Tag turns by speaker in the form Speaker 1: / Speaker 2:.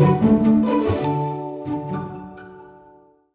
Speaker 1: Música